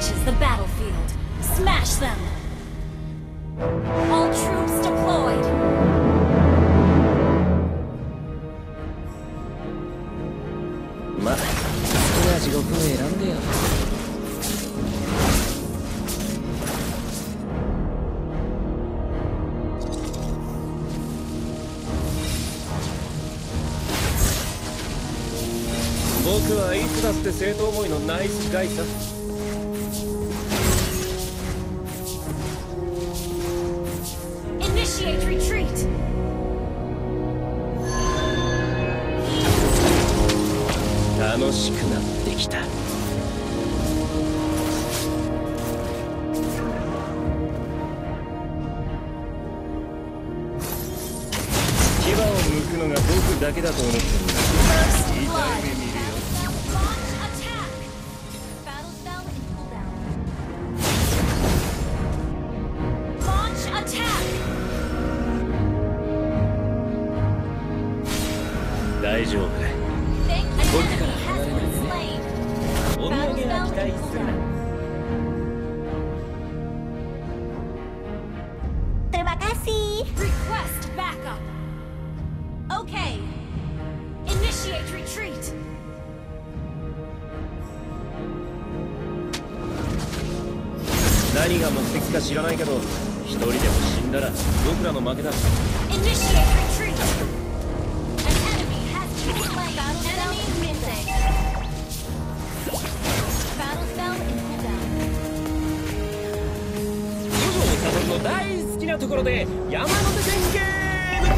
reaches the battlefield. Smash them! All troops deployed! まあ好きな地獄を選んでよ僕はいつだって生徒思いのナイスガイさ楽しくなってきた。牙を剥くのが僕だけだと思ってるんだ。何が目的か知らないけど一人でも死んだら僕らの負けだ。五条悟の大好きなところで山手線ゲーム.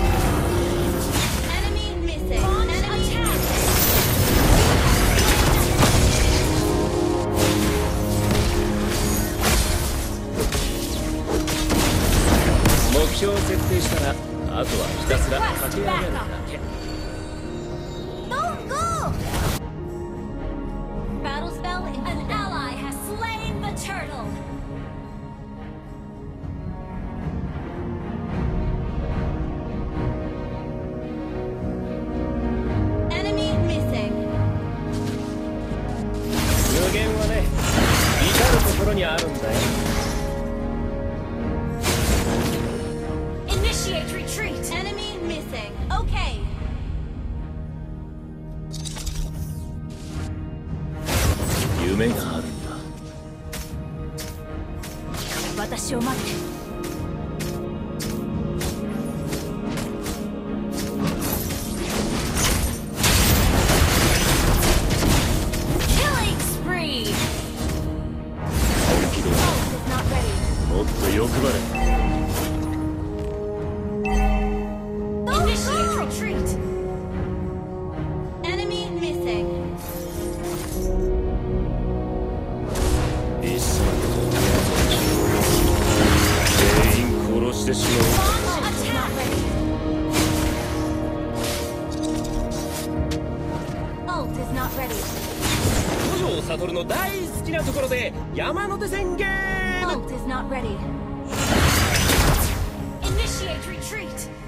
目標を設定したらあとはひたすら駆け上がるトルの大好きなところで山手線ゲーム Ult is not ready. Initiate retreat.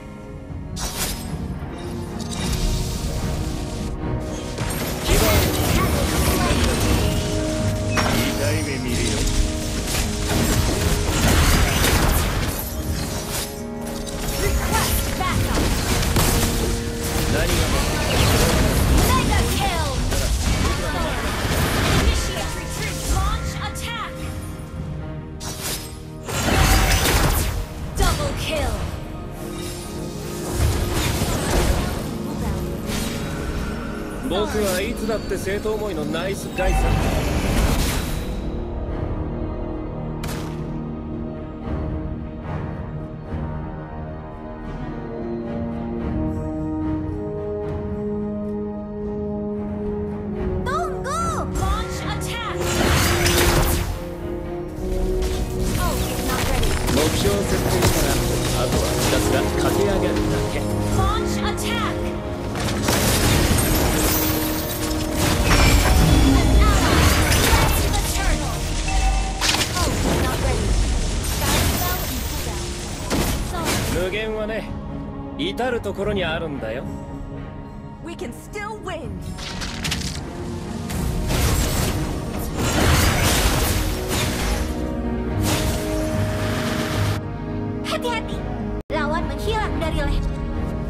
って生徒思いのナイスガイさん。ところにあるんだよ We can still win.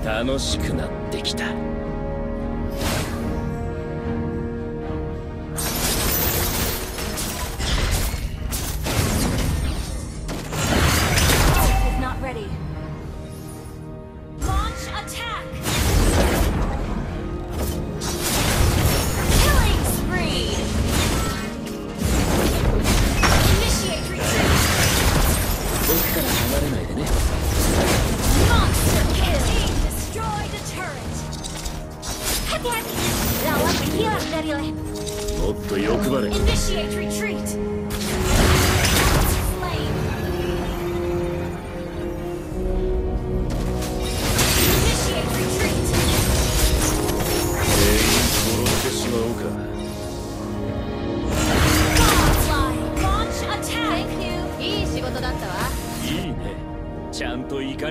楽しくなってきた。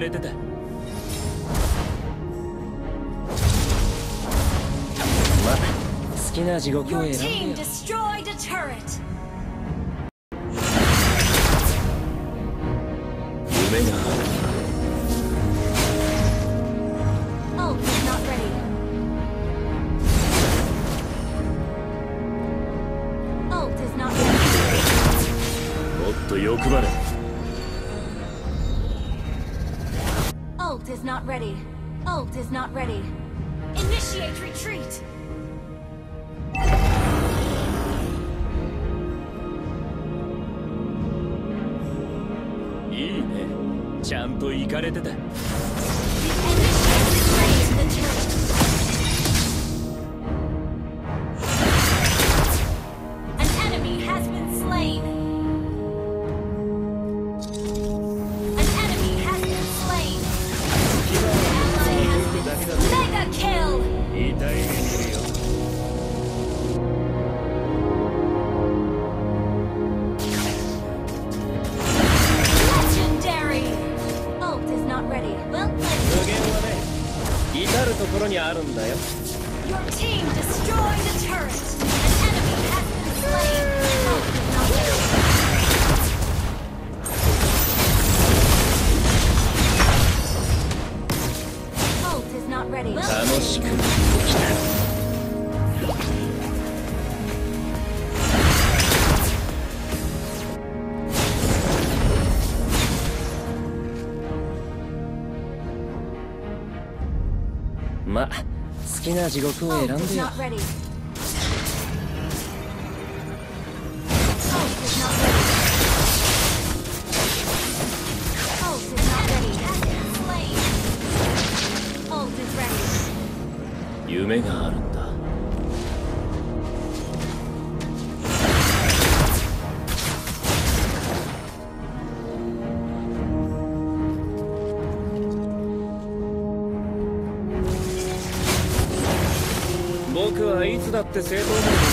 れてたま好きな地獄を選んでよ。がもっと欲張れ。Ult is not ready. Ult is not ready. Initiate retreat! It. 楽しく来たま好きな地獄を選んでよ。夢があるんだ。僕はいつだって正当な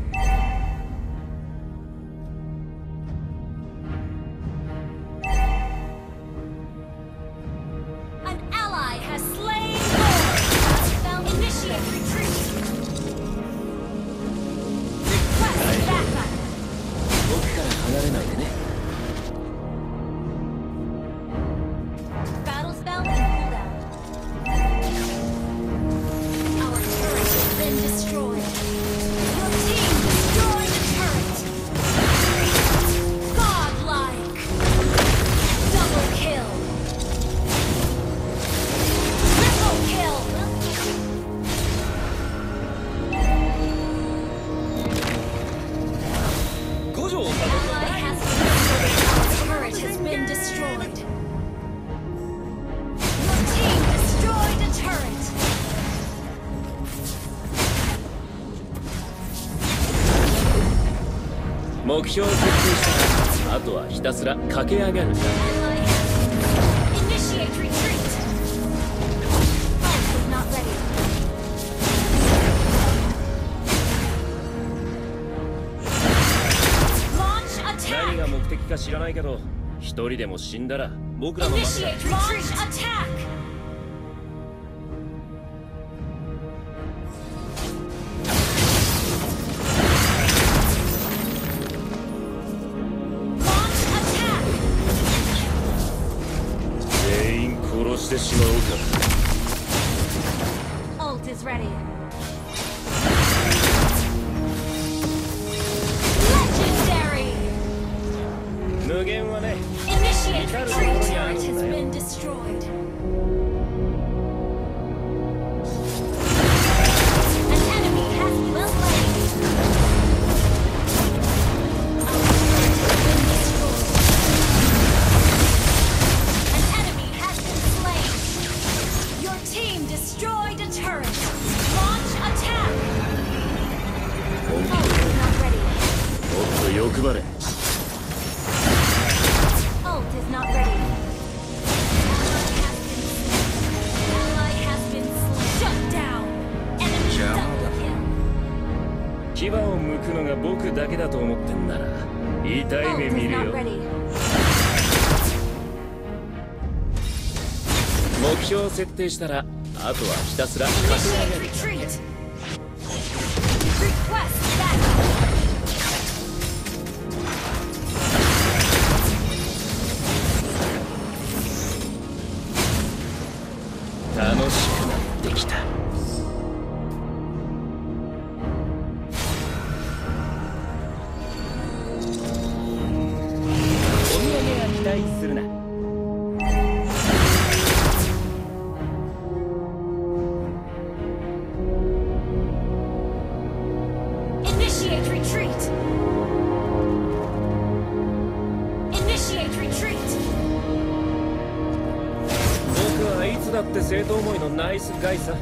標を設定したらあとはひたすら駆け上がる何が目的か知らないけど一人でも死んだら僕ら員殺してしまおうか Ult is ready. Legendary. 無限はね Initiate retreat. Turret has been destroyed. Double kill. 牙を剥くのが僕だけだと思ってんなら痛い目見るよ.目標を設定したらあとはひたすら駆け Initiate 上がる思いのナイスガイさ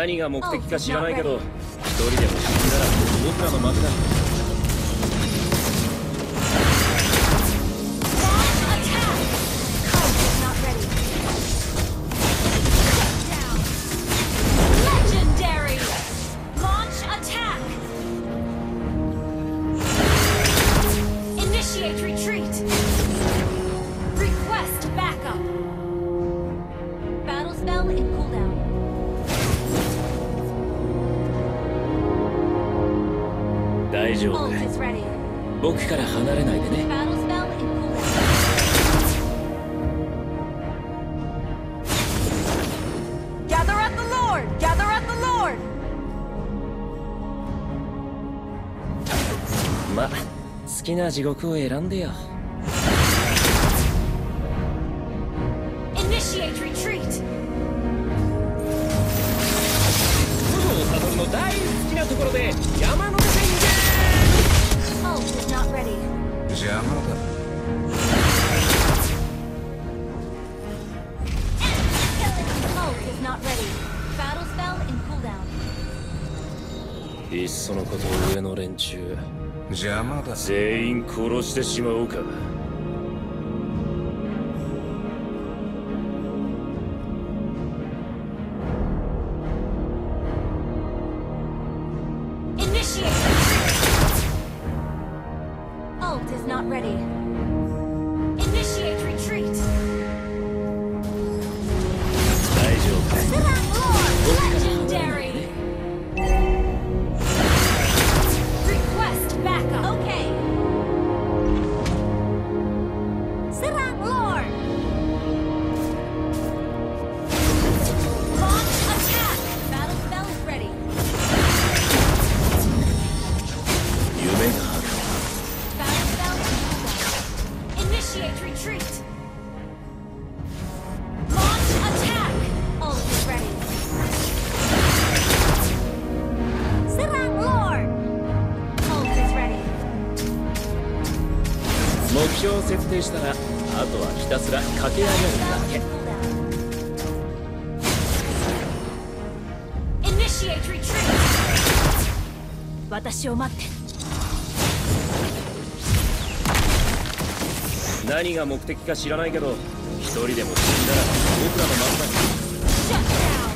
何が目的か知らないけど一人でも死んだら僕らの負けだま好きな地獄を選んでよ。いっそのことを上の連中。邪魔だ。全員殺してしまおうか。設定したらあとはひたすら駆け上がるだけ.私を待って何が目的か知らないけど一人でも死んだら僕らの真ん中に.